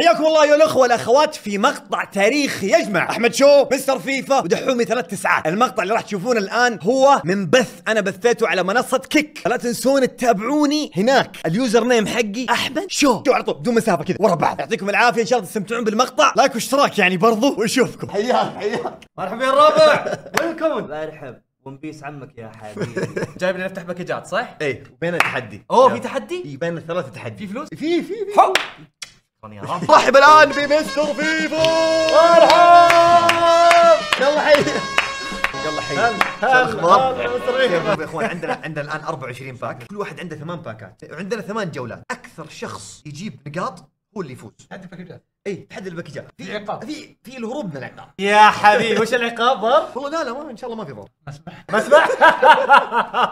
حياكم الله ايها الأخوة والأخوات في مقطع تاريخي يجمع. أحمد شو؟ مستر فيفا؟ ودحومي ثلاث تسعات. المقطع اللي راح تشوفونه الآن هو من بث. أنا بثيته على منصة كيك. فلا تنسون تتابعوني هناك. ال username حقي أحمد شو؟ شو على طول. بدون مسافة كذا. ورا بعض. يعطيكم العافية إن شاء الله تستمتعون بالمقطع. like واشتراك يعني برضو. ونشوفكم. حياك حياك. مرحبا يا الرابع welcome؟ الله يرحب One Piece عمك يا حبيبي. جايبني نفتح باكجات صح؟ إيه وبيننا تحدي. أوه في تحدي؟ في بيننا ثلاثة تحدي. في فلوس؟ في في في. حو يا رحب الآن بمستر فيفا مرحبا. يلا حي. يلا حي. فيفا. يا أخوان عندنا عندنا الآن 24 pack. كل واحد عنده ثمان باكات. وعندنا ثمان جولات. أكثر شخص يجيب نقاط هو اللي يفوز. عندي باكجات اي تحدي الباكجات في عقاب. في في الهروب من العقاب. يا حبيبي وش العقاب؟ ضرب؟ والله لا لا ما إن شاء الله ما في ضرب. ما اسمع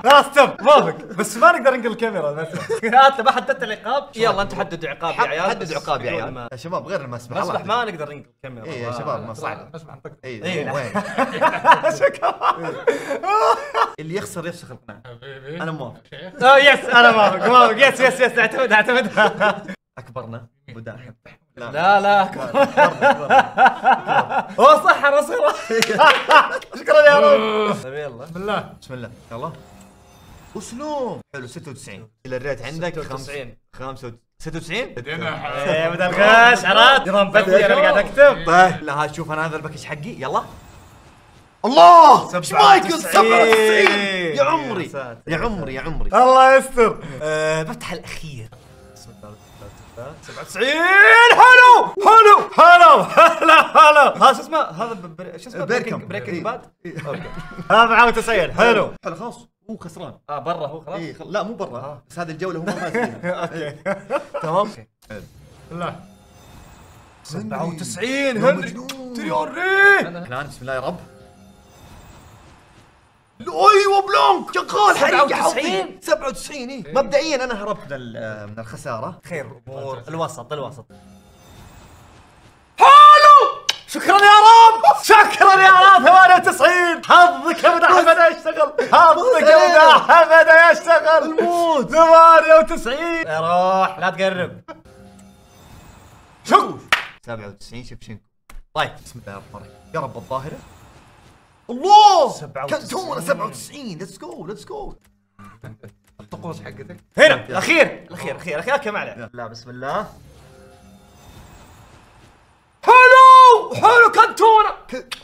لا stop موافق بس ما نقدر ننقل الكاميرا بس. أنت ما حددت العقاب؟ يلا أنت حددوا عقاب يا عيال. حدد عقاب يا عيال. يا شباب غير المسبح مسبح ما. نقدر ننقل الكاميرا. اي يا شباب ما صعب انطق اي إيه،. وين؟ اللي يخسر يفسخ القناع أنا موافق. آه yes أنا موافق موافق. yes yes yes اعتمد اعتمد. أكبرنا أبو داحم لا لا. هو صح أنا صغير. شكرا يا رب. طيب يلا. بسم الله. بسم الله. يلا. وسلوم حلو 96 إلى الريت عندك 96. 95 96 بدينا إيه بدل غش عرفت؟ نظام بدي أنا قاعد أكتب. طيب لا ها شوف أنا هذا الباكج حقي. يلا. الله! إيش رايكم 97 يا عمري. يا عمري يا عمري. الله يستر. آه، بفتح الأخير. 97 حلو حلو! حلو! هلا! هلا! هذا شو اسمه؟ هذا شو اسمه. بريكنج إيه. باد أوكي. هذا معاه 90 حلو. حلو خلاص. هو خسران. آه برا هو خلاص؟ خل... لا مو برا. بس هذه الجولة هو ما فاز فيها. أوكي. تمام. بسم الله 97 يا هنري. تيوري الآن بسم الله يا رب. أيوه بلونك. شغال حريقه 97. حظي 97 اي مبدئيا أنا هربت من من الخسارة. خير. امور الوسط الوسط. حلو شكرا يا رب! شكرا يا رب! 98 حظك ابدا أحمد يشتغل؟ حظك ابدا أحمد يشتغل؟ الموت. 98 يا روح لا تقرب. شوف. 97 شبشنكو طيب بسم الله الرحمن الرحيم. يا رب الظاهرة. الله! 97. كان تونا 97 ليتس جو ليتس جو الطقوس حقتك. هنا. الأخير. الأخير الأخير. الأخير. كم عليه لا بسم الله. حلو حلو كنتونه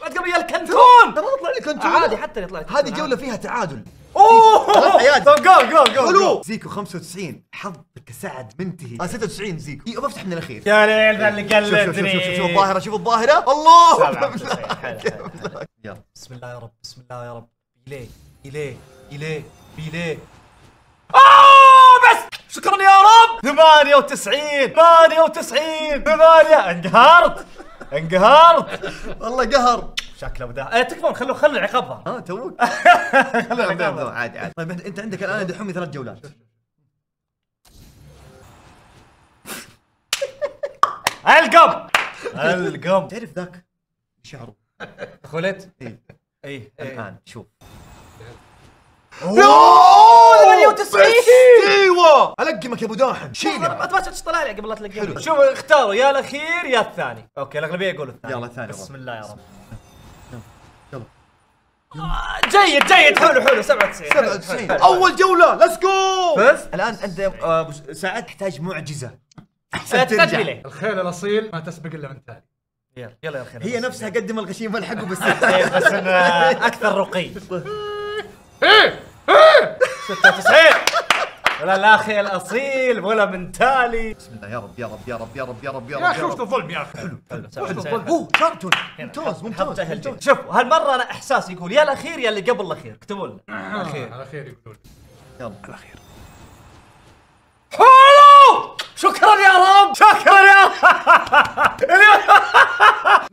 لا تقبل يا الكنتون! ترى طلع لي كنتون. عادي حتى يطلع لك هذه جولة فيها تعادل. أوه! حياتي. طب جول جول جول حلو زيكو 95 حظك سعد منتهي آه 96 زيكو. اي بفتح من الأخير. يا ليل ذا اللي شوف شوف شوف قلدني شوف شوف الظاهره شوف الظاهرة. الله! 97 حلو حلو حلو. يلا. بسم الله يا رب بسم الله يا رب. إليه إليه إليه إليه بس! شكرا يا رب! 98 98 8 انقهرت انقهرت. والله قهر. شكله بدا إيه تكفون خلوا خلوا العقاب ظهر ها توك. خلوا العقاب ظهر. عادي عادي. طيب انت عندك الآن دحومي ثلاث جولات. القم! القم. تعرف ذاك شعره؟ خلت؟ إيه. اي الآن شوف. أوه، 98 أيوه القمك يا أبو داحم. ما شيل تبغى طلع لي قبل لا تلقى حلو. شوف اختاروا يا الأخير يا الثاني. أوكي الأغلبية يقولوا الثاني. يلا الثاني بسم. الله يا رب. يلا. آه، جيد جيد. حلو حلو. 97 حلو، 97 حلو. أول جولة. let's go فزت؟ الآن أنت آه، سعد تحتاج معجزة. تحتاج ترجع. ليه الخيل الأصيل ما تسبق إلا من تالي يلا يلا يا الخير هي نفسها قدم الغشيم والحقه بس. إيه، بس أكثر رقي. إيه 96 ولا لا خيل اصيل ولا من تالي. بسم الله يا رب يا رب يا رب يا رب يا رب يا يا رب أخي يا وش رب الظلم يا أخي؟ حلو حلو وش 97 الظلم؟ أوه شارتون هنا، ممتاز ممتاز. شوف هالمرة أنا إحساس يقول يا الأخير يا اللي قبل الأخير اكتبوا لنا. الأخير. على خير يقولون. يلا. الأخير. شكرا يا رب شكرا يا رب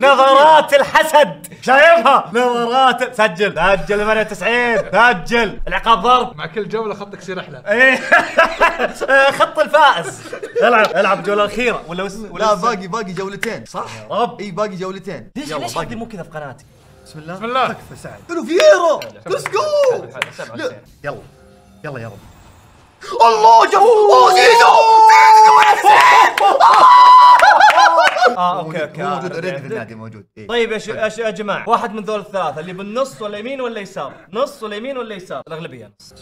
نظرات الحسد. شايفها؟ نظرات سجل. سجل 98 سجل. العقاب ضرب. مع كل جولة خطك يصير أحلى. إيه. خط الفائز. العب العب الجوله الأخيرة. ولا وس... ولا لا باقي باقي جولتين. صح؟ يا رب. إي باقي جولتين. ليش ليش باقي. مو كذا في قناتي؟ بسم الله. بسم الله. تكفى سعد. حلو فييرا let's go حلو، حلو، 97. يلا. يلا يا رب. الله جف أوه زيزو آه okay okay آه، موجود already في. النادي موجود. إيه. طيب يا ش- يا ش- يا جماعة واحد من ذول الثلاثة اللي بالنص ولا يمين ولا يسار نص ولا يمين ولا يسار الأغلبية نص.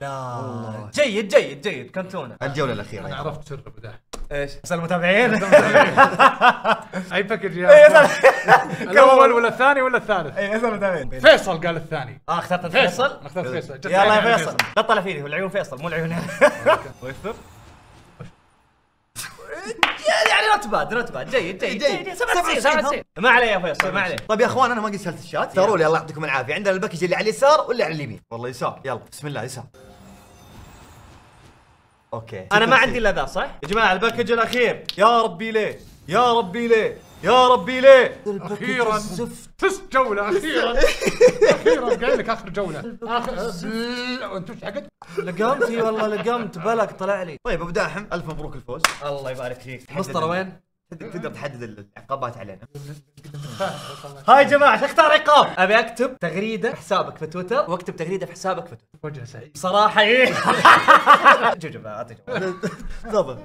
لا. جيد جيد جيد. كنتونا الجولة أنا الاخيره عرفت سر إيش؟ بس المتابعين. أي package يا اسال الأول ولا الثاني ولا الثالث؟ اي اسال المتابعين فيصل قال الثاني. آه اخترت فيصل. أنا اخترت فيصل. يلا يا فيصل. لا تطلع فيني العيون فيصل مو العيون. يعني not bad not bad جيد جيد جيد. جيد. 97 97 ما عليه يا فيصل ما عليه. طيب يا أخوان أنا ما قد سالت الشات. اختاروا لي الله يعطيكم العافية. عندنا ال package اللي على اليسار واللي على اليمين. والله يسار يلا. بسم الله يسار. okay. أنا ما عندي إلا ذا صح؟ يا جماعة ال package الأخير. يا ربي ليه؟ يا ربي ليه؟ يا ربي ليه؟ أخيرا. فزت جولة أخيرا. أخيرا قايل لك آخر جولة. اخر وأنتم إيش حقت؟ لقمت إي والله لقمت. بلك طلع لي. طيب أبو داحم ألف مبروك الفوز. الله يبارك فيك. مسطره وين؟ تقدر تحدد العقابات علينا. هاي يا جماعة اختار عقاب؟ أبي أكتب تغريدة في حسابك في تويتر وأكتب تغريدة في حسابك في تويتر. وجه سعيد. بصراحه إيه. شوف شوف اعطي جواب. تفضل.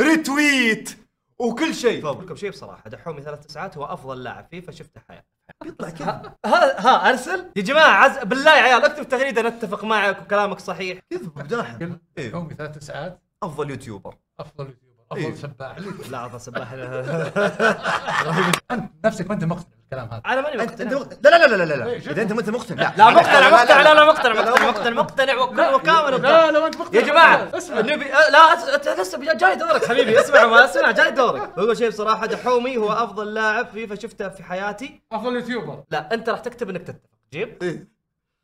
retweet وكل شيء. تفضل. لكم شيء بصراحة. دحومي ثلاث تسعات هو أفضل لاعب فيفا شفته حياتي يطلع كذا. ها ها أرسل. يا جماعة عز... بالله يا عيال أكتب تغريدة نتفق معك وكلامك صحيح. كذب ابو داحم قل إيه. دحومي ثلاث تسعات أفضل YouTuber. أفضل YouTuber. افضل سباح لا افضل سباح انت نفسك ما انت مقتنع بالكلام هذا أنا ماني انت انت مقتنع لا لا لا لا لا لا إيه،. اذا انت ما انت مقتنع لا مقتنع مقتنع لا لا مقتنع مقتنع مقتنع مقتنع وكل وكامل لا لا ما انت مقتنع يا جماعة اسمع نبي أه، لا أنت لسه جاي دورك حبيبي اسمع ما اسمع جاي دورك اول شيء بصراحه دحومي هو افضل لاعب فيفا شفته في حياتي افضل YouTuber لا انت راح تكتب انك تتفق جيب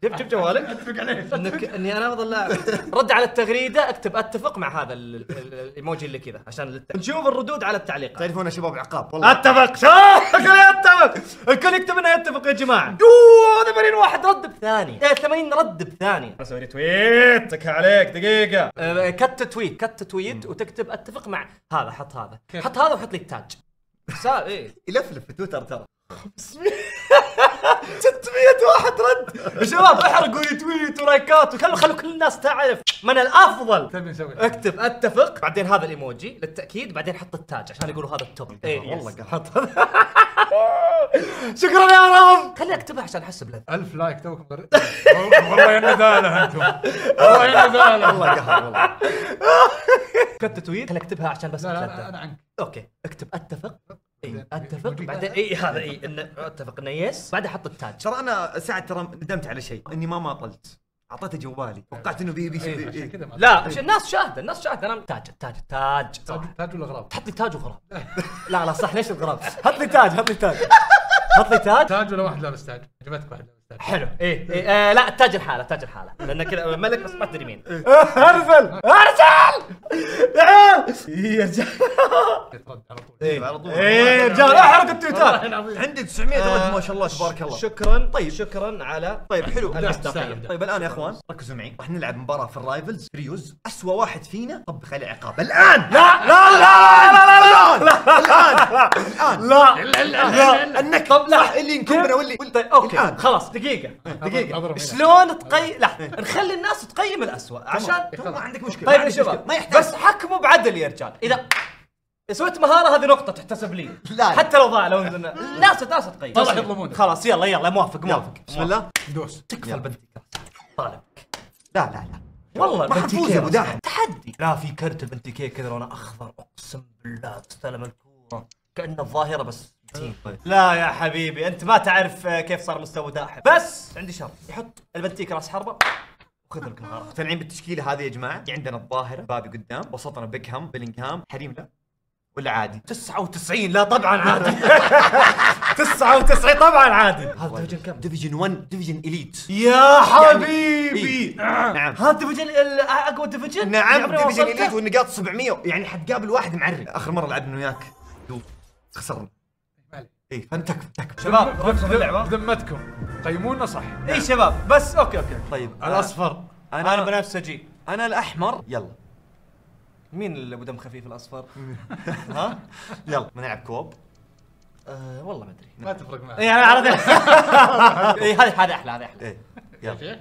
إيه. جيب جيب جوالك؟ أتفق عليه انك إني أنا افضل لاعب رد على التغريدة أكتب أتفق مع هذا ال- ال- الإيموجي اللي كذا عشان للت... نشوف الردود على التعليقات. تعرفون يا شباب عقاب والله. أتفق. الكل يتفق الكل يكتب إنه يتفق يا جماعة. اوه 80 واحد رد بثاني إيه 80 رد بثاني أسوي retweet تكفى عليك دقيقة. أه، quote tweet quote tweet وتكتب أتفق مع هذا حط هذا. حط هذا وحط لي التاج. سا إيه يلفلف في تويتر ترى. 600 واحد رد. يا شباب احرقوا retweet ولايكات وخلوا خلوا كل الناس تعرف من الأفضل. تبي نسوي؟ اكتب. أتفق. بعدين هذا الإيموجي للتأكيد بعدين حط التاج عشان يقولوا هذا ال top. إيه والله yes. حط شكرا يا رب. خليني أكتبها عشان احس بلذة ألف like توكم مر- والله يا نذالة أنتم. والله يا نذالة والله قهر والله. quote tweet خليني أكتبها عشان بس لا لا. أنا عنك. okay اكتب. أتفق. اي بعدين أتفق. بعدين اي هذا اي انه أتفق إنه yes بعدين حط التاج. ترى أنا ساعة ترى ندمت على شيء إني ما ماطلت. أعطيته جوالي. توقعت إنه بي بي إيه، إيه. لا عشان الناس شاهدة الناس شاهدة. أنا تاج تاج تاج. تاج تاج ولا غراب؟ حط لي تاج وغراب. لا لا صح. ليش الغراب؟ حط لي تاج حط لي تاج. حط لي تاج. تاج ولا واحد لابس تاج؟ عجبتك واحد لابس حلو. إيه, إيه آه لا التاج الحاله التاج الحاله لأن كذا ملك بس ما تدري مين. ارسل ارسل يا عيال يا رجال على طول. إيه، إيه. يا رجال احرق التويتات عندي 900 رد ما شاء الله. تبارك الله. شكرا. طيب. شكرا على طيب حلو. طيب الآن يا إخوان. ركزوا معي. راح نلعب مباراة في ال Rivals. في Rivals اسوء واحد فينا. طبق عليه عقاب الآن! لا لا لا لا لا لا الآن! لا. لا. النك طب لا. اللي ينكبنا واللي طيب okay. خلاص. دقيقة دقيقة. أضرب هنا. شلون تقيم لا نخلي الناس تقيم الأسوأ عشان ما عندك مشكلة. طيب يا شباب. ما يحتاج بس حكموا بعدل يا رجال. إذا سويت مهارة هذه نقطة تحتسب لي. لا،. حتى لو ضاع لو الناس الناس تقيم. طلع يظلمونك. خلاص يلا يلا موافق موافق. بسم الله. ندوس تكفى البنتيكا طالبك. لا لا لا. والله ما حتفوز يا أبو داحم. تحدي. لا في كرت البنتيكا كذا لونه أخضر أقسم بالله تستلم الكورة. كأنه الظاهرة بس. لا يا حبيبي أنت ما تعرف آه، كيف صار مستوى داحم بس عندي شرط يحط البنتيكا راس حربة وخذ لك مهاره مقتنعين بالتشكيلة هذه يا جماعة. عندنا الظاهرة. بابي قدام وسطنا بيكهام بيلينغهام حريم لا. ولا عادي؟ 99 لا طبعا عادي. 99 طبعا عادي. هذا division كم؟ division 1 division elite يا حبيبي! إيه. نعم. هذا division ال- أقوى division اللي نعم division وصلته. elite والنقاط 700 يعني حتقابل واحد معرق. آخر مرة لعبنا وياك. خسرنا. اي فانت تكفى تكفى شباب في اللعبه بذمتكم قيمونا صح. اي شباب بس okay okay. طيب الأصفر. أنا أنا بنفسجي أنا الأحمر. يلا. مين اللي ابو دم خفيف الأصفر؟ ها؟ يلا. بنلعب كوب؟ أه والله ما أدري. ما تفرق معي اي أنا اي هذا هذا أحلى هذا أحلى. إيه يلا.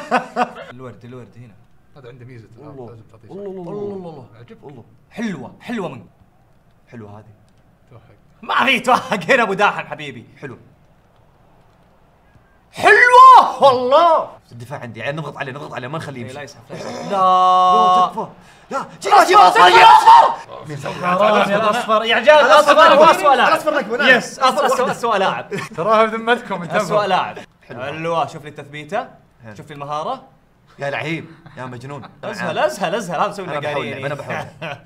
الورد الورد هنا. هذا عنده ميزة. والله لازم تعطيه والله صح. والله والله عجب والله حلوة حلوة من حلوة هذه. ما في توهق هنا أبو داحم حبيبي. حلو. حلوة! والله! الدفاع عندي عيل نضغط عليه نضغط عليه ما نخليه لا يمشي يسحب لا تكفى. لا جيبه جيبه جيبه حرام يا الاصفر يا الاصفر هو اسوء لاعب. الأصفر لك بنان. يس اسوء اسوء لاعب. تراها بذمتكم اسوء لاعب. حلوة. شوف لي التثبيتة. شوف لي المهارة. يا لعيب يا مجنون. أزهل أزهل أزهل. هذا مسوي نقارين لعب، أنا بحاول.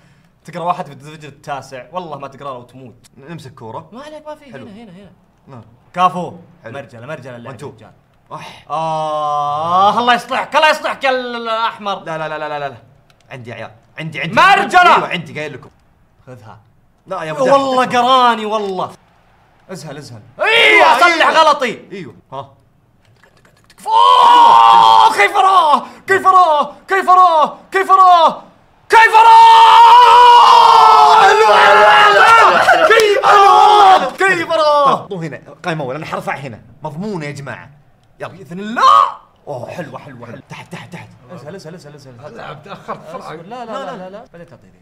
تقرأ واحد في الدرجه التاسع والله ما تقرا له وتموت. نمسك كورة. ما عليك ما في. هنا هنا هنا. نعم. كافو. حلو. مرجلة مرجلة اللعب. رجال أح. آه الله يصلحك الله يصلحك يا الأحمر. لا لا لا لا لا لا. عندي عيال عندي عندي. مرجلة! أيوه عندي قايل لكم. خذها. لا يا ابو دحم. والله قراني والله. أزهل أزهل. أيوه صلح غلطي. أيوه. ها. كيف اراه كيف اراه كيف اراه كيف اراه كيف اراه كيف اراه كيف اراه مو هنا. قايم أول أنا حرفع هنا. مضمونه يا جماعة. يلا بإذن الله. أوه حلوة حلوة حلوة. تحت تحت تحت. ازهل ازهل ازهل اللاعب تاخرت لا. لا لا لا لا. بديت اعطي ذي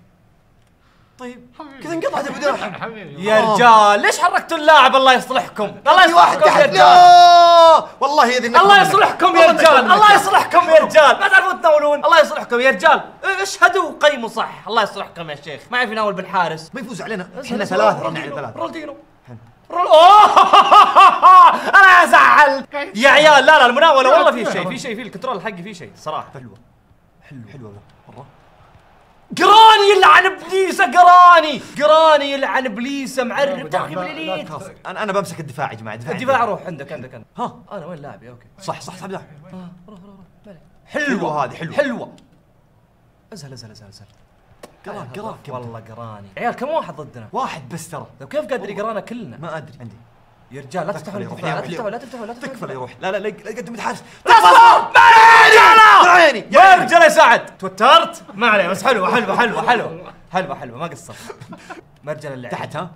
طيب. كذا انقطعت أبو حبيبي. يا رجال ليش حركتوا اللاعب؟ الله يصلحكم. الله واحد يصلحكم يا تحت. رجال. لا والله النكبة الله. يصلحكم يا والله رجال. الله. يصلحكم يا رجال. ما تعرفون تناولون. الله يصلحكم يا رجال. اشهدوا وقيموا صح. الله يصلحكم يا شيخ. ما يعرف يناول بالحارس. ما يفوز علينا. إحنا ثلاثة إحنا ثلاثة. أوه! أنا أزعل. يا عيال لا لا المناولة والله في شيء في شيء في ال control حقي في شيء صراحة. حلوة. حلو حلوة. مره قراني يلعن ابليسه قراني قراني يلعن ابليسه معرب أنا أنا بمسك الدفاع يا جماعة الدفاع الدفاع. روح عندك عندك عندك ها أنا وين لاعبي okay صح صح صح لا حلوة حلوة هذه، حلوة. حلوة ازهل ازهل ازهل ازهل قران قران والله قراني عيال كم واحد ضدنا واحد بس ترى طيب كيف قادر يقرانا كلنا ما ادري عندي يا رجال لا تفتحوا لا تفتحوا لا تفتحوا لا تفتحوا تكفى لا يروح لا لا لا لا يقدم الحارس تصبر عيني يا. رجال يا سعد. توترت؟ ما عليه بس حلوة حلوة حلوة حلوة. حلوة حلوة ما قصرت. مرجل اللعب. تحت ها؟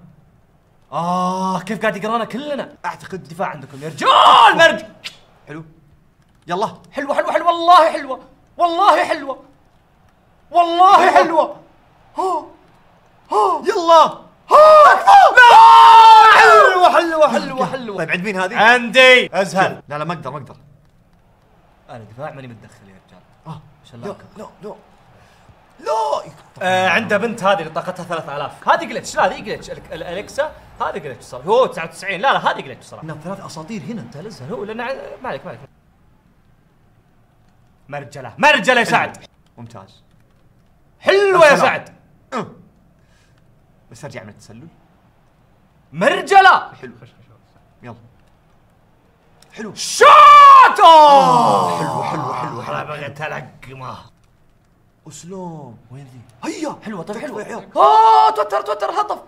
آه كيف قاعد يقرانا كلنا؟ أعتقد دفاع عندكم يا رجال مرج حلو. يلا. حلوة حلوة حلوة. والله حلوة. والله حلوة. والله حلوة. ها ها. يلا. حلوة حلوة حلوة حلوة. طيب عند مين هذه؟ عندي. ازهل لا لا ما أقدر ما أقدر. أنا دفاع ماني متدخل شلاك. لا لا لا لا! آه عنده بنت هذه اللي طاقتها 3000 هذه جلتش لا هذه جلتش الك- ال- الكسا هذه جلتش صراحة هو 99 لا لا هذه جلتش صراحة إنها ثلاث أساطير هنا انت لسه. هو لأن ما عليك ما عليك. مرجلة. مرجلة يا سعد. ممتاز. حلوة يا. سعد. بس ارجع من التسلل. مرجلة. حلو. يلا. حلو. shoot أوه. حلو حلو حلو أنا حلو بغيت ألقمه. أسلوم. وين ذي؟ هيا. حلوة طيب حلوة. يا عيال. أوه توتر توتر هطف.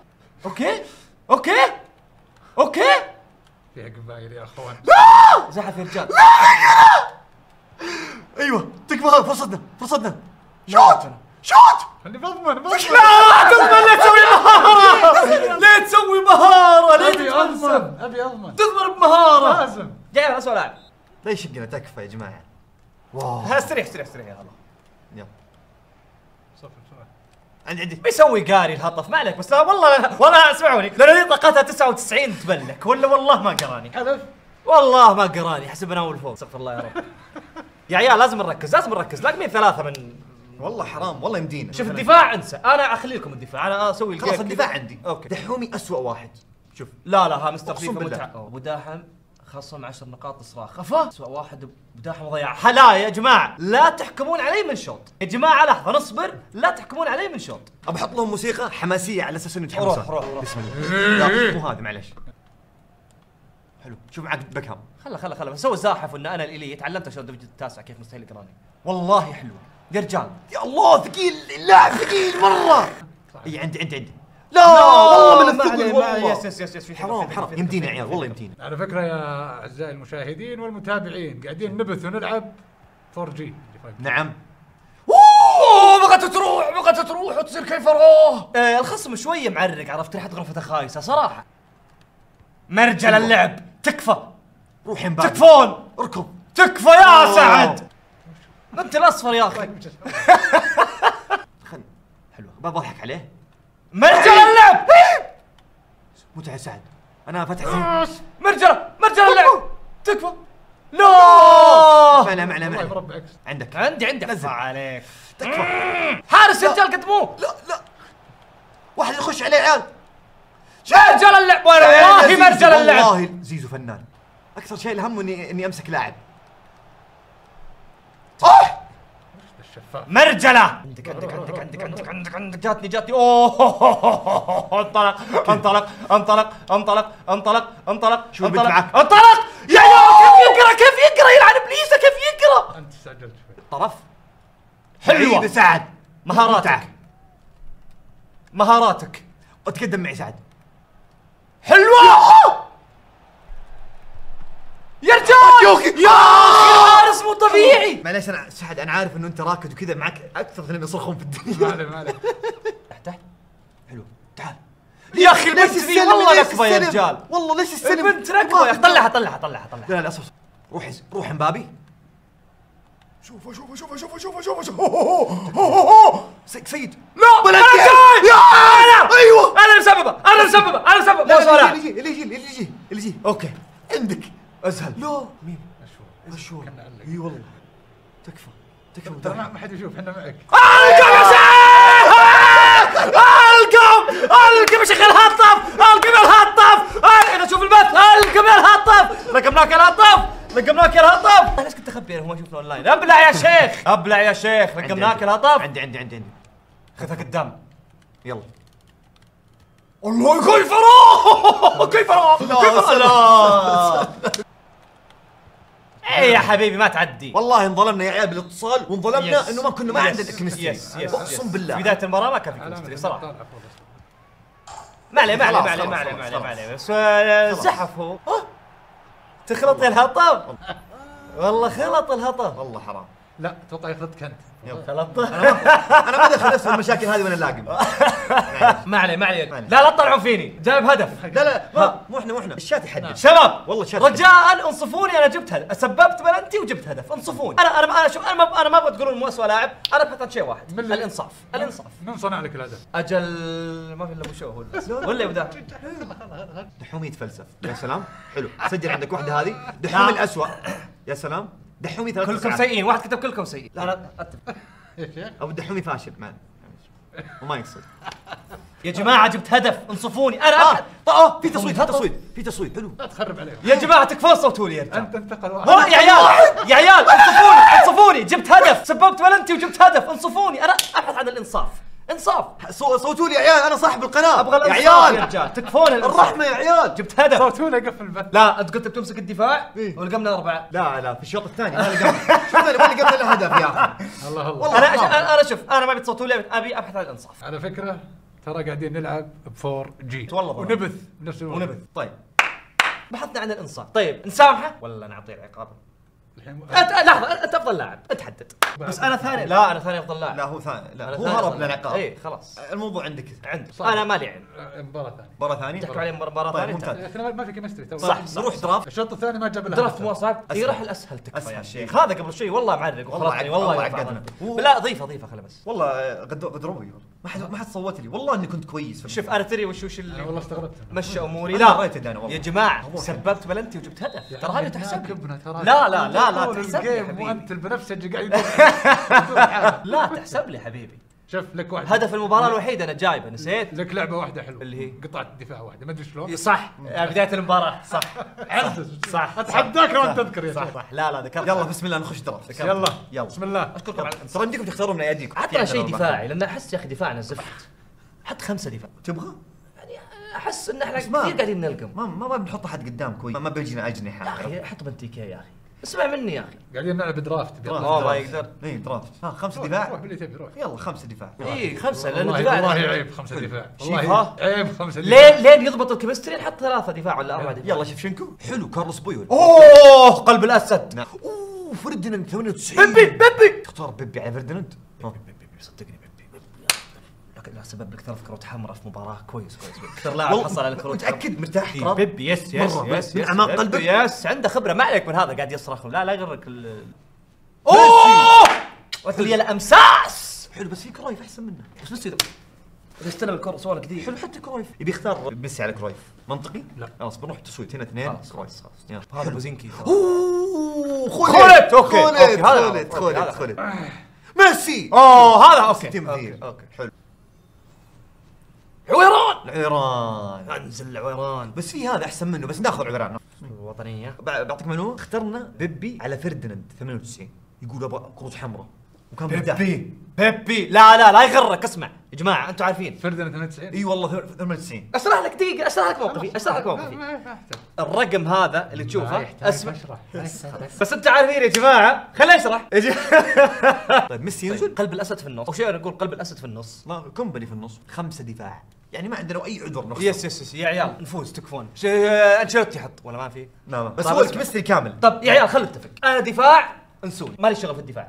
okay؟ okay؟ okay؟ فيها قبايل يا أخوان. زحف يا رجال. أيوه تكفى هذا فرصتنا فرصتنا. shoot! shoot! خلي بضمن بضمن. لا تضمن ليه تسوي مهارة. ليه تسوي مهارة ليه أبي تتفلسف أضمن أبي أضمن. تضمن بمهارة. لازم. جاي لاعب لا يشقنا تكفى يا جماعة. wow. ها، استريح استريح استريح يا الله يلا. صفر بسرعة عندي عندي. بيسوي قاري الهطف؟ ما عليك بس لا والله لا والله اسمعوني. لأن هذه طاقتها 99 تبلك ولا والله ما قراني. حذف والله ما قراني حسب أنا أول فوق استغفر الله يا رب. يا عيال لازم نركز لازم نركز. لاقمين ثلاثة من والله حرام والله يمدينا. شوف الدفاع انسى. أنا أخلي لكم الدفاع أنا أسوي خلاص الدفاع. عندي. أوكي. دحومي اسوء واحد. شوف. لا لا ها مستر فيفا بالله. متع... أبو داحم. خصم 10 نقاط اصراخ افا اسوء واحد ابو داحم ضيع لا يا جماعة لا تحكمون علي من شوط. يا جماعة لحظة نصبر. لا تحكمون علي من شوط. ابى أحط لهم موسيقى حماسية على أساس إنه يتحمسون. روح روح روح. بسم الله. لا مو هذا معلش حلو. شوف معك بكام خله خله خله بس هو زاحف وإن أنا الالي تعلمت شلون الدرجه التاسعه كيف مستحيل يقراني والله حلوة يا رجال. يا الله ثقيل اللاعب ثقيل مرة. إي عندي عندي عندي. لا والله من الثقل والله. yes yes yes yes في حرام حرام. يمدينا يا عيال والله. يمدينا على فكرة يا أعزائي المشاهدين والمتابعين قاعدين نبث ونلعب 4 جي نعم. أوه بغت تروح بغت تروح وتصير كيف آه الخصم شوية معرق عرفت؟ ريحه غرفته خايسه صراحة. مرجل اللعب. تكفى. روح ينباع تكفون. اركض. تكفى يا أوه. سعد. أنت الأصفر يا أخي. خل. حلوة بضحك عليه. مرجل اللعب. متعة سعد. أنا فتح مرجله مرجل اللعب. تكفى. لا. معنا معنا. معنا عندك. عندي عندي. نزل. عليك. حارس يا رجال قدموه. لا لا. واحد يخش عليه عيال. مرجل اللعب. والله مرجل اللعب. والله. زيزو فنان. أكثر شيء الهم اني إني أمسك لاعب. الشفاف مرجلة! عندك عندك عندك عندك عندك عندك عندك جاتني جاتني. أوه! انطلق انطلق انطلق انطلق انطلق انطلق شو البنت انطلق. معك؟ انطلق! يا عيال كيف يقرأ كيف يقرأ؟ يلعن ابليسه كيف يقرأ؟ أنت استعجلت شوي. طرف. حلوة. بعيد سعد. مهاراتك. مهاراتك. وتقدم معي سعد. حلوة! يا رجال! يا أخي حارس مو طبيعي! معليش أنا سعد أنا عارف إنه أنت راكد وكذا معك أكثر اثنين يصرخون في ما الدنيا عليه ما عليه. تحت. تحت حلو. تعال. يا أخي البنت ليش ذي السلم؟ والله ليش نكبه يا السلم؟ رجال. والله ليش السلم؟ البنت نكبه يا أخي طلعها طلعها طلعها طلعها. لا لا أصبر. روح روح أمبابي. شوف شوف شوف شوف شوف شوف شوف سيد سيد. لا بلد يا- جاي! يا أنا! أيوه. أنا مسببة أنا مسببة أنا مسببة. لا لا اللي يجي اللي يجي اللي يجي اللي يجي. أوكي. عندك. اسهل لا. مين؟ أشوف مشهور علق. إي والله. تكفى. تكفى. ترى ما حد يشوف إحنا معك. ألقم يا سيف ألقم! ألقم يا شيخ الهطف! ألقم يا الهطف! أنا أشوف البث ألقم يا الهطف! رقمناك يا الهطف! رقمناك يا الهطف! ليش كنت أخبي؟ هو ما شفنا أونلاين. أبلع يا شيخ! أبلع يا شيخ! عندي- رقمناك يا عندي. الهطف! عندي عندي عندي. عندي خذها قدام. يلا. الله كيف راح كيف راح كيف راح لا إيه يا حبيبي ما تعدي. والله انظلمنا يا عيال بالاتصال وانظلمنا yes. إنه ما كنا ما. عندنا chemistry. yes yes أقسم. بالله. في بدايه المباراة ما كان في إنه صراحة. ما عليه ما عليه ما عليه ما عليه ما عليه ما عليه. خلاص. بس آه، زحف هو تخلط الهطب والله خلط الهطب والله حرام. لا أتوقع يخلطك أنت. خلط أنا ما دخل نفس المشاكل هذه وأنا لاقم ما عليه ما عليه. لا لا تطلعون فيني. جايب هدف. لا لا ما مو إحنا مو إحنا. الشات يحدد. شباب والله شات رجاء انصفوني أنا جبت هدف. سببت بلنتي وجبت هدف. انصفوني. أنا أنا أنا شوف أنا ما أنا ما أبغى تقولون مو اسوء لاعب. أنا بحث عن شيء واحد. الإنصاف. الإنصاف. من صنع لك الهدف؟ أجل ما في إلا أبو شو هو. اللي- ولا يبدأ. دحوم يتفلسف. يا سلام. حلو. سجل عندك واحدة هذه. دحوم لا. الاسوء يا سلام. دحومي ثلاث كلكم. سيئين. واحد كتب كلكم سيئين. لا لا شيخ أو دحومي فاشل ما وما يقصد. يا جماعة جبت هدف. انصفوني. أنا آه. أبحث. آه في تصويت في. تصويت في تصويت. حلو. لا تخرب عليهم يا جماعة تكفون صوتوا لي يا رجال. أنت انتقل واحد. يا عيال يا عيال انصفوني انصفوني. جبت هدف. سببت بلنتي وجبت هدف. انصفوني. أنا أبحث عن الإنصاف. انصاف. صو- صوتوا لي يا عيال أنا صاحب القناة. أبغى يا الأنصاف يا عيال. رجال. تكفون الرحمة يا عيال. جبت هدف. صوتونا قفل البث لا أنت قلت بتمسك الدفاع إيه. ولقمنا اربعه لا لا في الشوط الثاني ما لقمنا. شوف ما لقمنا إلا هدف يا أخي. الله الله. أنا. أنا شوف أنا ما أبي تصوتوا لي أبي أبحث عن الانصاف على فكرة ترى قاعدين نلعب ب 4 جي والله. ونبث بنفس الوقت ونبث. طيب. بحثنا عن الإنصاف. طيب نسامحه؟ ولا نعطيه العقاب. انت لحظة انت أفضل لاعب انت حدد بس أنا ثاني. لا أنا ثاني أفضل لاعب. لا هو ثاني. لا هو هرب لاعب. للعقاب اي خلاص. الموضوع عندك. عندي. صح. أنا مالي عين. مباراة ثانية. مباراة ثانية؟ تحكوا عليه مباراة طيب، ثانية؟ ممتاز. انتهى. لكن ما في كيمستري تو. صح، نروح درافت. الشوط الثاني ما جاب لها درافت. مو صعب. اي راح الاسهل تكفى أسهل. يا شيخ هذا قبل شوي. والله معرق والله والله عقدنا. لا ضيفه ضيفه خله بس. والله قد قدروي ما حد ما حد صوت لي. والله إني كنت كويس شوف أنا تدري وش وش اللي والله استغربت. مشى أموري. لا. يا جماعة. سببت بلنتي وجبت هدف. ترى هذه تحسب. ترى لا لا. لا تحسب لي حبيبي. وأنت البنفسجي قاعد. لا تحسب لي حبيبي. شوف لك واحد هدف المباراة الوحيد أنا جايبه نسيت؟ لك لعبة واحدة حلوة. اللي هي؟ قطعة دفاع واحدة ما أدري شلون. صح. بداية المباراة. صح. صح. أتحداك لو أنت تذكر يا صح. صح لا لا ذكرت. يلا بسم الله نخش draft يلا. يلا. بسم الله. أشكركم. على ترى يمديكم تختارون من ايديكم عطنا شيء دفاعي لأن أحس يا أخي دفاعنا زفت. حط خمسة دفاع. تبغى؟ يعني أحس إن إحنا كثير قاعدين نلقم. ما ما بنحط احد قدام كويس. ما بيجينا يا اجنحه أخي حط بنتيكيه يا أخي. اسمع مني يا أخي. قاعدين نلعب draft. draft، والله. يقدر. اي draft. ها خمسه روح دفاع. باللي تبي روح يلا خمسه دفاع. اي خمسة لأن دفاعنا والله عيب خمسة دفاع. والله. عيب خمسة دفاع. لين لين يضبط ال chemistry نحط ثلاثة دفاع ولا اربعه دفاع. يلا شوف شنكو. حلو كارلوس بويول. أوه قلب الأسد. نعم. أوه فرديناند 98 بيبي بيبي. تختار بيبي على فرديناند. ها. بيبي صدقني بيبي. سبب لك ثلاث كروت حمراء في مباراة. كويس كويس أكثر لاعب حصل على كروت متأكد مرتاح إيه،؟ بيبي yes yes yes من بيبي قلبك؟ yes. عنده خبرة. ما عليك من هذا قاعد يصرخ. لا لا يغرك ال ميسي. اوه وتلي الأمساس. حلو بس في كرويف أحسن منه. بس اذا استلم الكرة سوالك دي حلو حتى كرويف. يبي يختار ميسي على كرويف. منطقي؟ لا. خلاص بنروح تسويت هنا اثنين. خلاص كرويف. خلاص. هذا بوزينكي. أوه! خولت، أوكي، خولت خولت. خولت خولت ميسي! أوه هذا أوكي. أوكي حلو. عويران! العيران أنزل عويران بس في هذا أحسن منه. بس ناخذ عيران الوطنية. بع- بعطيك منو اخترنا بيبي على فرديناند 98 يقول أبغى كروت حمراء. وكان مرتاح بيبي. بيبي. لا لا لا يغرك. اسمع. يا جماعة أنتم عارفين. فريقنا 92 إي والله 98 اشرح لك دقيقة. اشرح لك موقفي. اشرح لك موقفي. الرقم هذا اللي تشوفه أسمع. اشرح بس انت عارفين يا جماعة. خليني أشرح. طيب ميسي ينزل؟ قلب الأسد في النص. أو شيء نقول قلب الأسد في النص. لا كومباني في النص. خمسة دفاع. يعني ما عندنا أي عذر نخسر yes yes yes. يا عيال نفوز تكفون. أنشيلوتي يحط ولا ما في؟ لا لا بس هو. ال chemistry كامل. طب يا عيال خلينا نتفق. أنا دفاع انسوني مالي شغل في الدفاع؟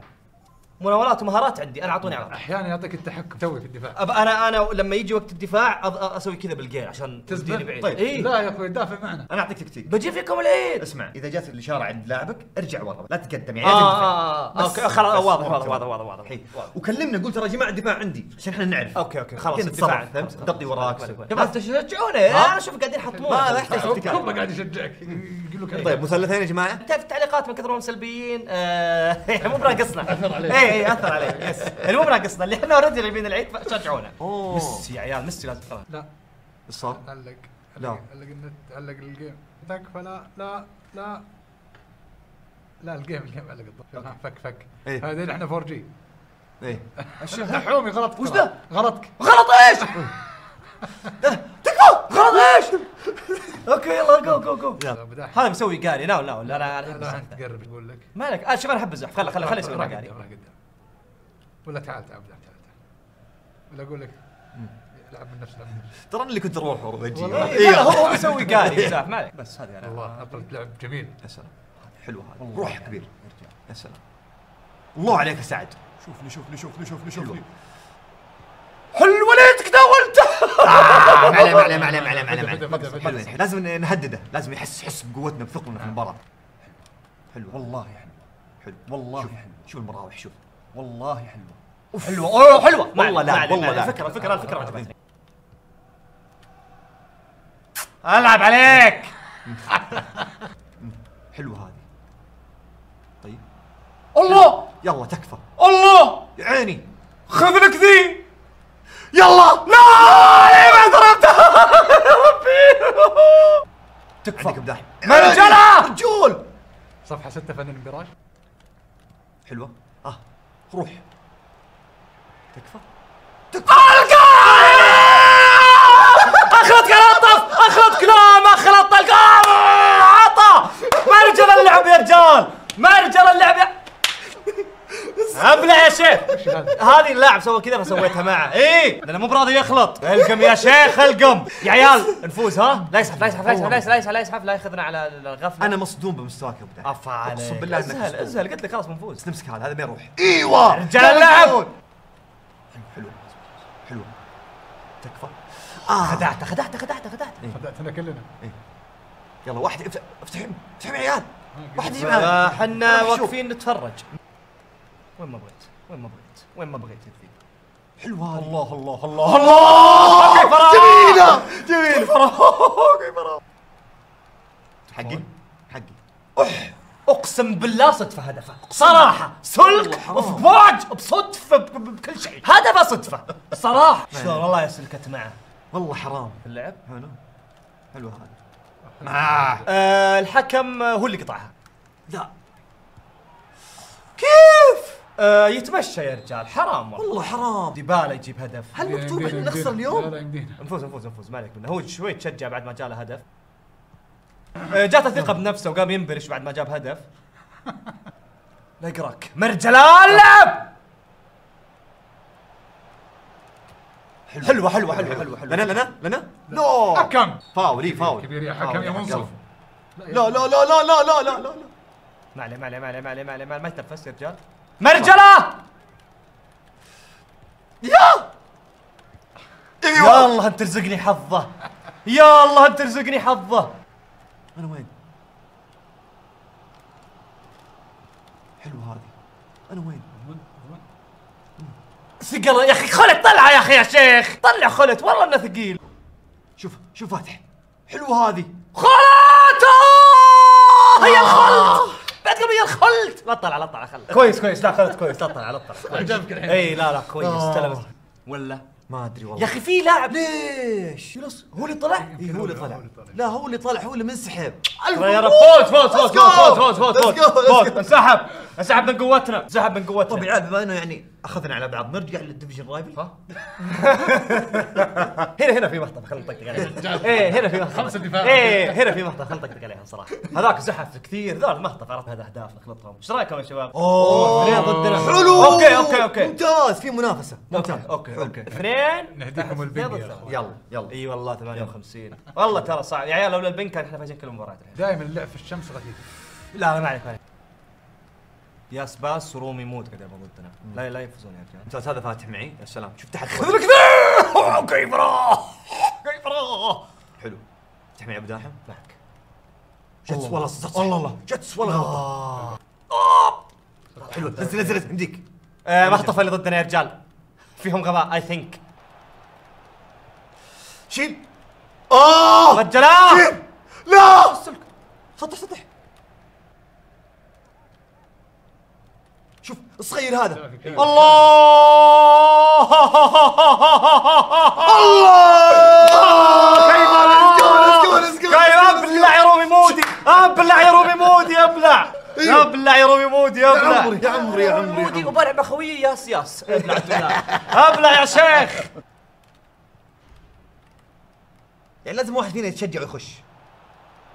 مناولات ومهارات عندي أنا أعطوني على طول. أحيانا يعطيك التحكم توي في الدفاع أب أنا أنا لما يجي وقت الدفاع أض- أسوي كذا بالجير عشان تزبل؟ تزبيني بعيد طيب. إيه؟ لا يا أخوي دافع معنا أنا أعطيك تكتيك بجيب فيكم العيد اسمع إذا جات الإشارة عند لاعبك ارجع ورا لا تقدم يعني آه, آه. آه, آه okay خلاص واضح واضح. واضح واضح واضح. وكلمنا قلت ترى يا جماعة الدفاع عندي عشان إحنا نعرف okay okay خلاص الدفاع فهمت؟ نغطي وراك. شباب تشجعوني أنا أشوف قاعدين يحطمون ما يحتاج. كله قاعد يشجعك يقول لك طيب مثلثين يا جماعة؟ انت في التعليقات من كثرهم سلبيين؟ آه، مو بناقصنا. أثر عليه. اي اي أثر عليه yes. يعني مو بناقصنا. اللي إحنا already جايبين العيد فشجعونا. أوه. ميسي يا عيال ميسي لازم خلاص لا. إيش صار؟ علق لا. علق النت علق الجيم. تكفى لا لا لا. لا ال game ال game علق الضغط فك فك. إيه. هذين إحنا 4 G إيه. دحومي غلطك. وش ترى. ده؟ غلطك. غلط إيش؟ إيش؟ okay يلا go go go. هذا مسوي قاري. لا لا لا أنا أنا. تقرب يقول لك. مالك؟ آه شوف أنا أحب الزحف. خله خله خله يسوي راح قاري. ولا تعال تعال تعال تعال ولا أقول لك العب من نفس ترى اللي كنت أروح ورا والله. إيه، لا، هو مسوي قاري زحف مالك؟ بس هذه أنا. والله أطلت لعب جميل. يا سلام. حلو هذا روح كبير. يا سلام. الله عليك يا سعد. شوفني شوفني شوفني شوفني شوفني حل وليدك داولته آه، ما عليه ما عليه ما عليه ما عليه ما عليه ما بدأ- عليه. بدأ- بدأ- حلو الحين. لازم نهدده لازم يحس يحس بقوتنا بثقلنا في المباراة. حلو والله حلو. حلو والله حلو. شوف المراوح شوف والله حلوة حلوة. أوه حلوة. والله لا، والله لا. الفكرة الفكرة الفكرة عجبتني ألعب عليك. حلو هذه. طيب. الله! يلا تكفى. الله! يا عيني. خذ لك ذي. يلا! لا! ليه ما ضربتها يا ربي! عندك تكفى بداحم مرجلة! رجول! صفحة 6 فنان المراج حلوة. آه روح. تكفى. اخلط كلام اخلط كلام اخلط القام عطى مرجل اللعب يا رجال! مرجل اللعب ابلع يا شيخ؟ هذه اللاعب سوى كذا فسويتها معه. إيه. لأنه مو براضي يخلط. القم يا شيخ القم. يا عيال نفوز ها؟ لا يسحب لا يسحب لا يسحب لا يسحب لا يسحب لا يسحب لا ياخذنا على الغفلة. أنا مصدوم بمستواك يا بداحم أفا عليك. أقسم بالله إنك ازهل. ازهل قلت لك خلاص بنفوز. بس نمسك هذا هذا ما يروح. إيوه. رجال اللعب. حلو حلو حلو. تكفى. آه. خدعته خدعته خدعته خدعته. خدعتنا كلنا. يلا واحد افتح افتحوا يا عيال. واحد آه، معنا حنا شوف. واقفين نتفرج. وين ما بغيت وين ما بغيت وين ما بغيت يا ذي حلو هذا الله الله الله الله. كيف جميلة جميلة. كيف حقي؟ حقي؟ أقسم بالله صدفة هدفة. صراحة سلك بعد بصدفة بكل شيء. هدفة صدفة. صراحة. شلون والله سلكت معه. والله حرام. اللعب؟ حلو. حلو هذا. آه. الحكم آه، هو اللي قطعها. لا. كيف؟ آه يتمشى يا رجال. حرام والله. والله حرام. ديبالا يجيب هدف. هل مكتوب إحنا نخسر. اليوم؟ لا لا يمدينا نفوز نفوز نفوز. ما عليك منه. هو شوي تشجع بعد ما جاء له هدف. آه، جاته ثقة بنفسه وقام ينبرش بعد ما جاب هدف. لا يقراك. مرجلة اللعب حلوة حلوة حلوة حلوة حلوة. لنا لنا لنا؟ نو حكم. فاول اي فاول كبير يا حكم يا منصف لا لا لا لا لا لا لا لا. ما عليه ما عليه ما عليه ما عليه ما عليه ما- ما يتنفس يا رجال. مرجلة! يا! يا الله أنت ترزقني حظه. يا الله أنت ترزقني حظه. أنا وين؟ حلو هذه. أنا وين؟ ثقل يا أخي خلت طلعه يا أخي يا شيخ. طلع خلت والله إنه ثقيل. شوف شوف فاتح. حلوة هذه. خلت هي الخلط بعد قبل الخلط لا تطلع لا تطلع خلت كويس كويس. لا خلت كويس لا تطلع لا تطلع. عجبك الحين. إي لا لا كويس. استلمت. ولا؟ ما أدري والله. يا أخي في لاعب. ليش؟ يونس هو اللي طلع؟ إيه هو اللي طلع. لا هو اللي طلع هو اللي منسحب. يا رب. فوت فوت فوت Let's go. فوت فوت فوت Let's فوت go, let's فوت go. انسحب. انسحب من قوتنا. انسحب من قوتنا. طب العيال بما إنه يعني أخذنا على بعض نرجع لل division rivals. ها؟ هنا هنا في مخطف خلينا نطقطق عليها إيه هنا في مخطف خمسة دفاع. إيه هنا في مخطف خلينا نطقطق عليها صراحة. هذاك زحف كثير ذا المخطف عرفت هذا اهداف نخلطهم إيش رأيكم يا شباب؟ أوه. اثنين ضدنا. حلو. okay okay okay. ممتاز في منافسة. ممتاز. okay. okay. اثنين. نهديكم أخوان. يلا يلا. إي والله 58 والله ترى صعب. يا عيال لولا ال ping كان إحنا فايزين كل المباريات دائما اللعب في الشمس غثيث لا ما عليك ما عليك. يا سباس ورومي مود قدامهم ضدنا لا لا يفوزون يا رجال ممتاز هذا فاتح معي؟ يا سلام. شوف تحت. خذ لك ذا كيف كيف حلو. تفتح معي أبو داحم؟ معك. جتس والله. الله الله جتس والله. حلو. نزل نزل نزل آه، مخطف اللي ضدنا يا رجال. فيهم غباء I think شيل. آه رجلاه! لا! سطح سطح. شوف الصغير هذا. الله كيف كيف ابلع يا رومي مودي ابلع يا رومي مودي ابلع ابلع يا رومي مودي يا ابلع عمري يا عمري يا عمري مودي وبلع بخويي ياس ياس ابلع ابلع يا شيخ يعني لازم واحد فينا يتشجع ويخش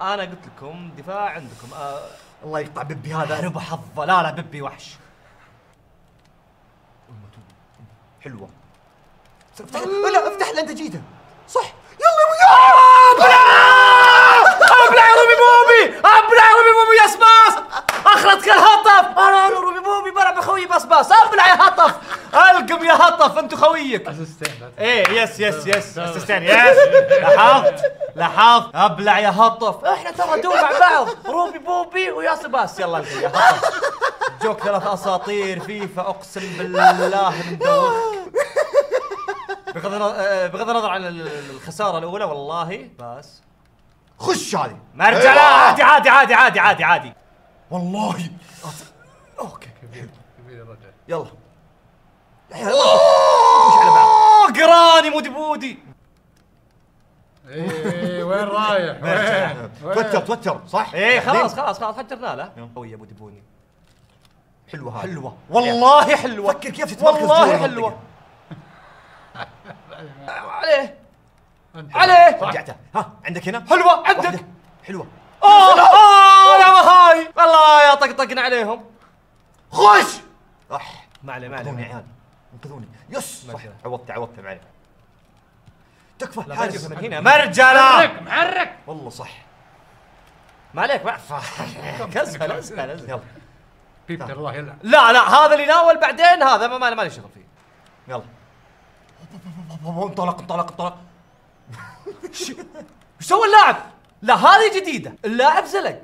أنا قلت لكم دفاع عندكم. آه الله يقطع ببي هذا. ربع حظه لا لا ببي وحش. حلوة. افتح لا افتح اللي انت جيته. صح. أبلع! يا رومي موبي أبلع يا رومي موبي يا سباس! أخرتك الهطف أنا أنا رومي موبي بلعب بخوي بس باس أبلع يا هطف! ألقم يا هطف انت خويك. أسيستين. إيه yes yes yes. أسيستين yes. لاحظت؟ لاحظت؟ أبلع يا هطف. إحنا ترى دول مع بعض. روبي بوبي ويا سباس. يلا ألقم يا هطف. جوك ثلاث أساطير فيفا أقسم بالله من دوخك بغض النظر آه، بغض النظر عن ال- الخسارة الأولى والله بس. خش هذه. مرجع لا عادي عادي عادي عادي عادي عادي. والله. okay. كبير كبير الرجل يلا. خش على بعض. قراني مودي بودي. إيه وين رايح؟ توتر توتر صح؟ إيه خلاص. خلاص خلاص حجرنا له. قوي يا مودي بوني حلوة هذه. حلوة. والله حلوة. فكر كيف تتمركز والله. حلوة. عليه. عليه. رجعتها. ها عندك هنا؟ حلوة. عندك. حلوة. اوه اوه يا هاي. والله يا طقطقنا عليهم. خش. صح ما عليه ما انقذوني يا عليه. عيال انقذوني. يس صح. عوضت عوضت معي تكفى. مرجله من هنا. مرجلة. محرك محرك والله صح. ما عليك. ما اسهل اسهل يلا. بيبتر الله يلعن لا لا هذا اللي ناول بعدين هذا ما ما مالي شغل فيه. يلا. انطلق انطلق انطلق. إيش سوى اللاعب؟ لا هذه جديدة، اللاعب زلق.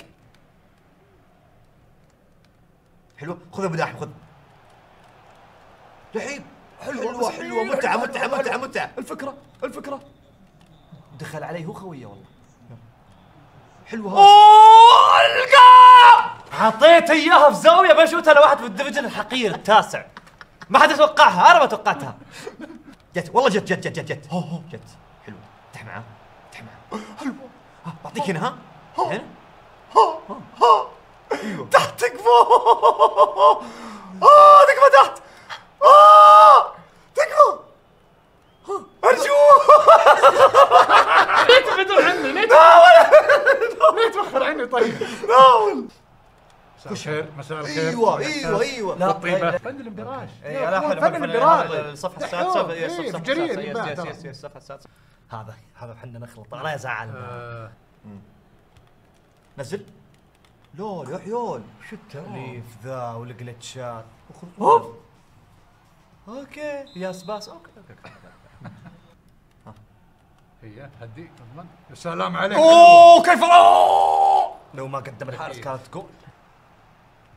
حلو. خذ ابو داحم خذ. لعيب حلوة حلوة متعة متعة متعة متعة. الفكرة الفكرة. دخل علي هو خوية والله. حلوة هذا أوه ألقى! حطيت إياها في زاوية بشوتها لواحد في الديفجن الحقير التاسع. ما حد يتوقعها أنا ما توقعتها. جت والله جت جت جت جت جت. جت. حلوة. افتح معاه افتح معاه حلوة. ها، بعطيك هنا ها. هنا. تحت تكفى. آه تكفى تحت. آه تكفى. ارجوك ليه تبعدون عني؟ ليه ليه توخر عني طيب؟ مساء الخير مساء الخير. أيوه أيوه أيوه. لا طيبه فن الامبراج إيه، لا حلو فن في جرير ينباع يس ترى. يس يس الصفحة السادسة هذا هذا إحنا نخلط أنا يزعل آه، نزل؟ لول يا عيال. شو التأليف ذا والجلتشات؟ اوف أوكي. يا سباس أوكي أوكي هي هدي اضمن يا سلام عليك أوه كيف! لو ما قدم الحارس كانت جول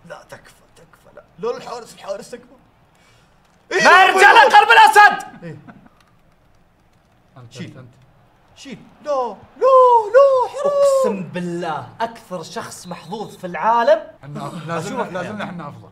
لا تكفى تكفى لا. لول الحارس الحارس تكفى. مرجله قلب أسد! أنت شيل. أنت أنت. شيل. لا لا لا حرام أقسم بالله أكثر شخص محظوظ في العالم. إحنا لازلنا لازلنا إحنا أفضل.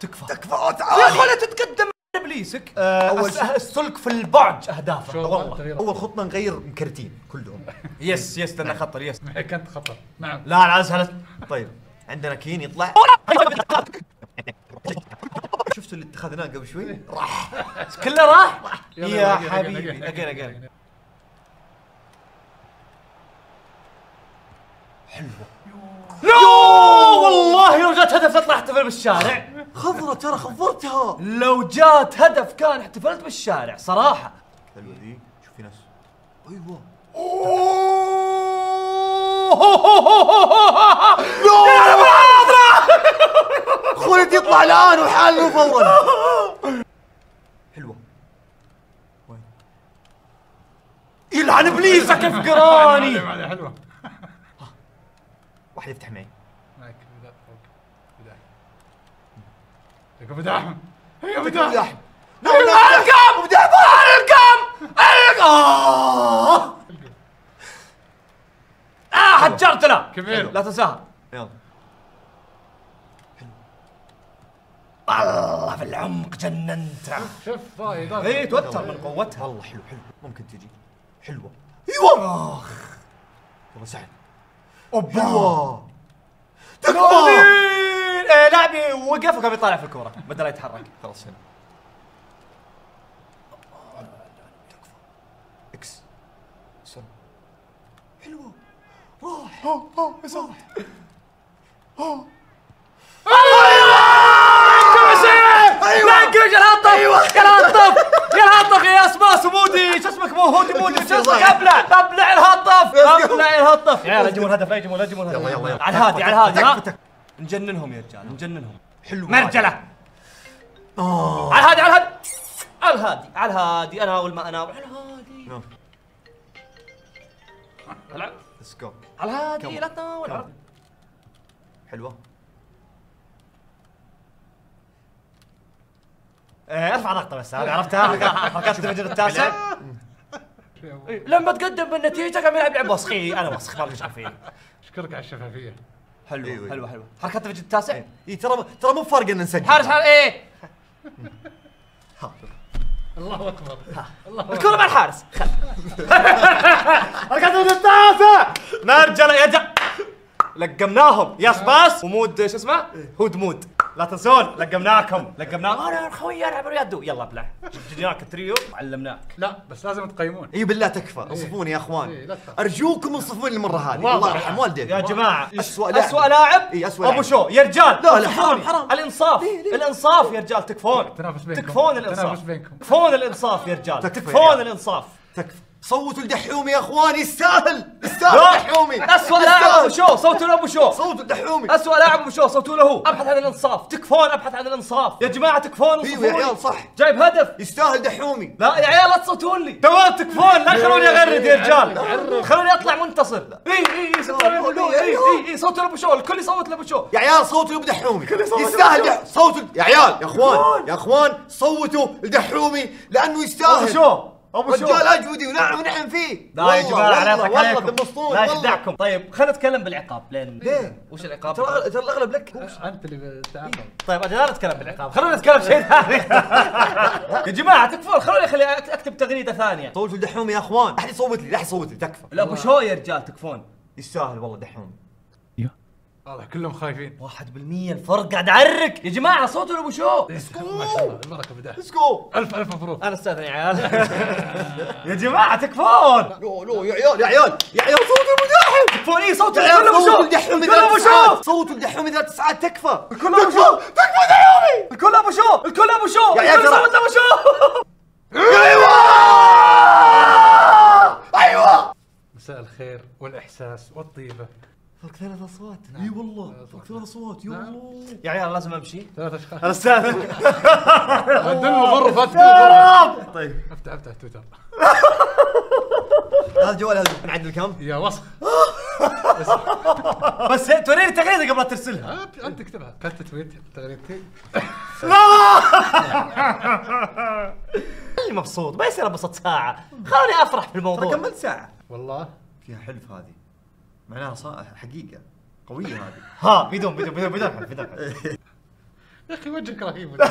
تكفى. تكفى. يا تعال أخي لا تتقدم. إبليسك أول أول شيء- السلك في البعج أهدافه. والله. أول خطة نغير مكرتين كلهم. يس يس لأنه خطر يس. معك انت خطر. نعم. لا لا أسهل. طيب عندنا كين يطلع. شفتوا اللي اتخذناه قبل شوي؟ راح. كله راح؟ يا حبيبي. اجين اجين يلا. لا والله لو جات هدف تطلع احتفل بالشارع. خضرة ترى خضرتها لو جات هدف كان احتفلت بالشارع صراحة حلوة ذي شوف في ناس أيوه خلد يطلع الان وحاله فورا حلوة يلعن ابليسك افقراني حلوة واحد يفتح معي معك بداية فوق بداية يا بداية يا بداية لا لا القم القم القم آه آه حجرتنا. كبير. لا تنساها. يلا. الله في العمق جننته شوف فايد إيه توتر من قوتها. والله حلو حلو. ممكن تجي. حلوة. أيوه. اخ والله سعد اوبا تكفى لاعبي وقف وكان بيطالع في الكورة. بدل لا يتحرك. خلاص هنا. إكس سم. حلوة راح. راح. لا انقج الهطف أيوه. يا الهطف يا الهطف يا اسماء سمودي شو اسمك مو؟ هودي مودي. شو اسمك؟ أبلع. أبلع الهطف أبلع الهطف يا عيال لا يجيبون هدف لا يجيبون هدف يلا، يلا، يلا. على الهادي على الهادي ها. نجننهم يا رجال نجننهم. حلو. مرجلة. على الهادي على الهادي على الهادي على الهادي اناول ما اناول على الهادي نعم. العب. ليتس جو على الهادي؟ لا تناول؟ حلوة. إيه، ارفع ضغطه بس هذه عرفتها؟ حركات التفجير التاسع. لما تقدم بالنتيجة قام يلعب لعب وسخي؟ أنا وسخ ما إيش فيه أشكرك على الشفافية. حلو أيوة. حلو حلو حركات التفجير التاسع؟ اي ترى ترى مو فارق ان نسجل. حارس حارس إيه. الله أكبر. الله أكبر. الكره مع الحارس. خل. حركات التفجير التاسع. مرجله يا جا لقمناهم. يا سباس. ومود شو اسمه؟ هود مود. لا تنسون لقمناكم لقمناكم أنا خوي العب رياضو يلا ابلع جبناك التريو وعلمناك لا بس لازم تقيمون إي بالله تكفى انصفوني يا أخوان. أرجوكم انصفوني المره هذه. الله يرحم والديك يا جماعة أسوأ لاعب. اسوء لاعب إي، أسوأ أبو. شو يا رجال لا، لا،. حرام، حرام. الإنصاف الإنصاف يا رجال تكفون تنافس بينكم. تكفون الإنصاف تنافس بينكم. تكفون الإنصاف يا رجال تكفون. الإنصاف تكفى صوتوا لدحومي يا اخوان يستاهل يستاهل دحومي اسوء لاعب أبو شو؟ صوتوا له أبو شو؟ صوتوا لدحومي اسوء لاعب أبو شو؟ صوتوا له أبحث عن الإنصاف. تكفون أبحث عن الإنصاف. يا جماعة تكفون أيوه يا. عيال صح. جايب هدف. يستاهل دحومي. لا يا عيال لا تصوتون لي. تمام تكفون. لا تخلوني أغرد يا رجال. خلوني أطلع منتصر. إي إي إي. إي إي صوتوا لأبو شو؟ الكل يصوت لأبو شو؟ يا عيال صوتوا لدحومي يصوت يستاهل صوتوا يا عيال يا اخوان يا اخوان صوتوا لدحومي لأنه يستاهل. شو؟ أبو شو رجال أجودي ونعم ونعم فيه. لا يا جماعة عليكم بالمسطول لا. يخدعكم طيب خلينا نتكلم بالعقاب. لين ليه؟ وش العقاب؟ ترى ترى الاغلب لك. أنت اللي بتتعاقب طيب أجل لا نتكلم بالعقاب. خلونا نتكلم شيء ثاني. يا جماعة تكفون. خلوني خلي أك- أكتب تغريدة ثانية. صوتوا لدحومي يا أخوان. أحد يصوت لي؟ لا يصوت لي تكفى. لا أبو شو يا رجال تكفون. يستاهل والله دحومي واضح كلهم خايفين. 1% الفرق قاعد اعرق يا جماعة صوتوا لأبو شو؟ ما شاء الله البركه بدايه جو الف ألف مبروك. أنا استاذن يا عيال. يا جماعة تكفون! لو لو يا عيال يا عيال يا عيال صوتوا المداحم تكفون اي صوتوا يا عيال لأبو صوتوا شو! لدحومي الكل أبو شو! صوتوا لدحومي ثلاث ساعات تكفى. الكل أبو شو! تكفى دحومي الكل أبو شو! الكل أبو شو! يا عيال صوت لأبو شو! أيوه! أيوه! مساء الخير والإحساس والطيبة. فوق ثلاث أصوات. إي والله. فوق ثلاث أصوات. يا الله. يا عيال لازم أمشي. ثلاث أشخاص. أنا استاذن دل الغرفه دل الغرفه طيب. أفتح أفتح تويتر. هذا جوال هذا من عند الكم يا وسخ. بس توريني تغريدة قبل لا ترسلها. أنت اكتبها. كتبت تويت تغريدتي خليني مبسوط. ما يصير انبسط ساعة. خلوني أفرح ترى بالموضوع كملت ساعة. والله. فيها حلف هذه. معناها صا حقيقة. قوية هذه. ها بدون بدون بدون بدون حلف بدون يا أخي وجهك رهيب.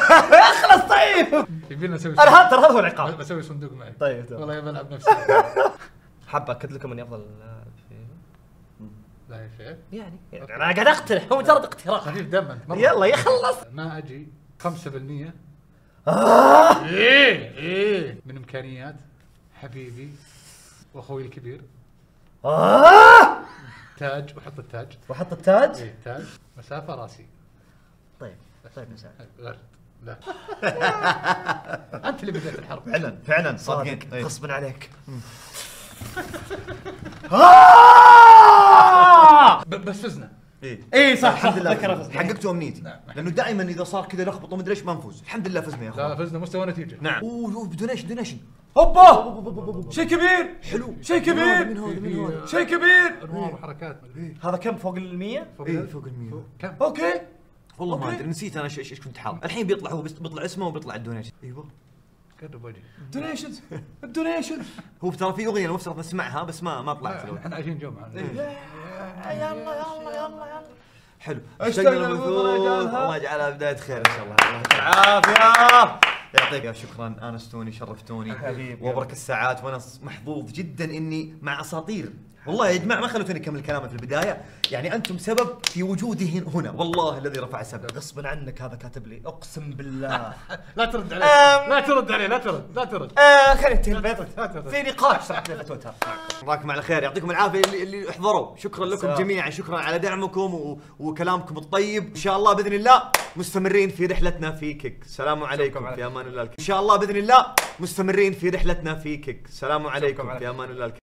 خلاص طيب. يبينا نسوي أنا هذا ترى هذا هو العقاب. بسوي صندوق معي. طيب، طيب. والله بلعب نفسي حاب اكد لكم أني أفضل. لا يا شيخ. يعني يعني أنا قاعد أقترح هو مجرد اقتراح. خفيف دم. يلا يخلص. ما أجي 5% آه. إيه إيه. من إمكانيات حبيبي وأخوي الكبير. آه. تاج وحط التاج. وحط التاج؟ إيه تاج. مسافة راسي. طيب طيب مساء غرد. لا. أنت اللي بديت الحرب. فعلا فعلا صادق. صادقين إيه. غصبا عليك. ب- بس فزنا. إيه. اي صح الحمد لله فزنا. حققت أمنيتي. نعم. لأنه دائما إذا صار كذا لخبط ومدري إيش ما نفوز. الحمد لله فزنا يا لا أخوان. فزنا مستوى نتيجة. نعم. أوه أوه، donation donation هوبا! شيء كبير! حلو. شيء كبير! من هذا من هذا شيء كبير! انوار وحركات مدري هذا كم؟ فوق ال 100 فوق إيه. ال- فوق ال 100 كم؟ أوكي. والله ما. أدري نسيت أنا إيش إيش كنت حاط. الحين بيطلع هو بيطلع اسمه وبيطلع ال donation. إيوه. donations ال donation هو ترى في اغنيه المفترض نسمعها بس ما ما طلعت. إحنا عايشين جو معنا يلا يلا يلا يلا حلو اشتقنا. الله يجعلها بدايه خير ان شاء الله يعطيك العافيه يعطيك شكرا. انستوني شرفتوني. حبيبي. وبرك الساعات. وأنا محظوظ جدا إني مع أساطير. والله يا جماعة ما خلوتني أكمل كلامي في البداية. يعني أنتم سبب في وجودي هنا. والله الذي رفع السبب غصبا عنك هذا كاتب لي. أقسم بالله. لا ترد عليه. أم. لا ترد عليه لا ترد لا ترد. آه خلينا ننتهي البيت. في نقاش صراحة في تويتر. جزاكم على خير. يعطيكم العافية اللي, اللي احضروا. شكرا لكم. جميعا. شكرا على دعمكم و... وكلامكم الطيب. إن شاء الله بإذن الله مستمرين في رحلتنا في كيك. السلام عليكم في أمان الله إن شاء الله بإذن الله مستمرين في رحلتنا في كيك. السلام عليكم في أمان الله